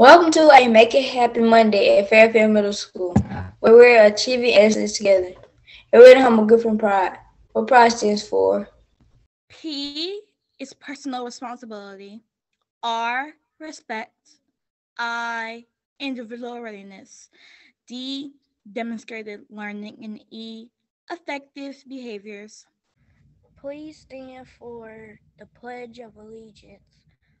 Welcome to a Make It Happen Monday at Fairfield Middle School, where we're achieving excellence together. And we're the home of Griffin Pride. What Pride stands for? P is personal responsibility. R, respect. I, individual readiness. D, demonstrated learning. And E, effective behaviors. Please stand for the Pledge of Allegiance.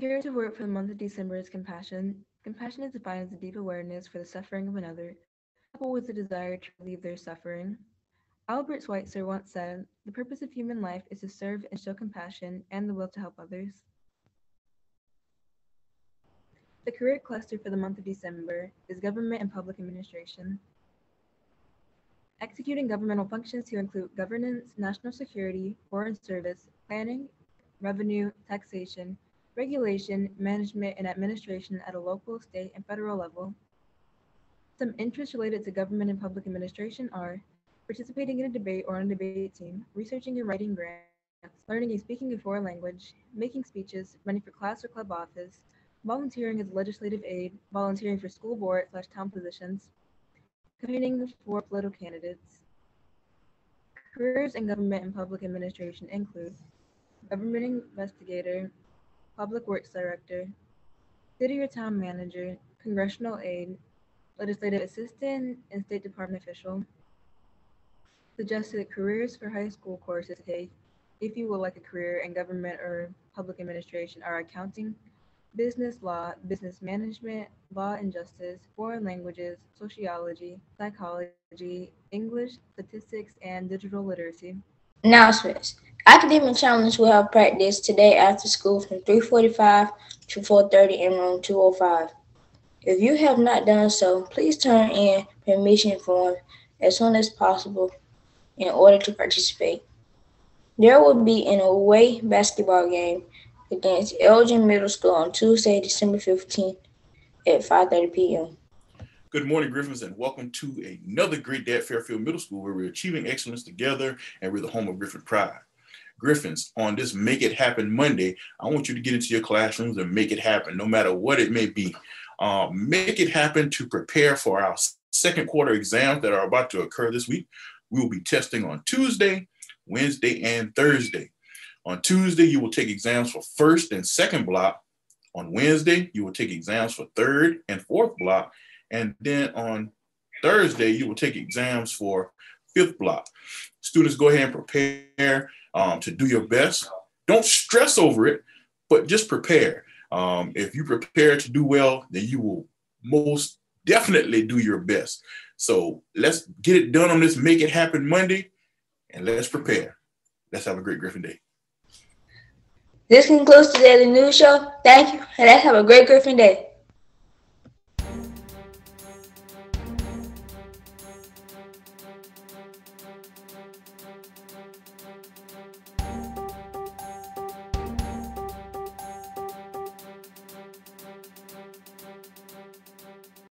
The curative word for the month of December is compassion. Compassion is defined as a deep awareness for the suffering of another, coupled with the desire to relieve their suffering. Albert Schweitzer once said, The purpose of human life is to serve and show compassion and the will to help others. The career cluster for the month of December is government and public administration. Executing governmental functions to include governance, national security, foreign service, planning, revenue, taxation, regulation, management, and administration at a local, state, and federal level. Some interests related to government and public administration are participating in a debate or on a debate team, researching and writing grants, learning and speaking a foreign language, making speeches, running for class or club office, volunteering as a legislative aide, volunteering for school board slash town positions, campaigning for political candidates. Careers in government and public administration include government investigator, public works director, city or town manager, congressional aide, legislative assistant, and State Department official. Suggested careers for high school courses to if you would like a career in government or public administration are accounting, business law, business management, law and justice, foreign languages, sociology, psychology, English, statistics, and digital literacy. Announcements. Academic Challenge will have practice today after school from 3.45 to 4.30 in room 205. If you have not done so, please turn in permission form as soon as possible in order to participate. There will be an away basketball game against Elgin Middle School on Tuesday, December 15th at 5.30 p.m. Good morning, Griffins, and welcome to another great day at Fairfield Middle School where we're achieving excellence together and we're the home of Griffin Pride. Griffins, on this Make It Happen Monday, I want you to get into your classrooms and make it happen, no matter what it may be. Um, make it happen to prepare for our second quarter exams that are about to occur this week. We will be testing on Tuesday, Wednesday, and Thursday. On Tuesday, you will take exams for first and second block. On Wednesday, you will take exams for third and fourth block. And then on Thursday, you will take exams for fifth block. Students, go ahead and prepare um, to do your best. Don't stress over it, but just prepare. Um, if you prepare to do well, then you will most definitely do your best. So let's get it done on this Make It Happen Monday and let's prepare. Let's have a great Griffin Day. This concludes Daily News Show. Thank you, and let's have a great Griffin Day.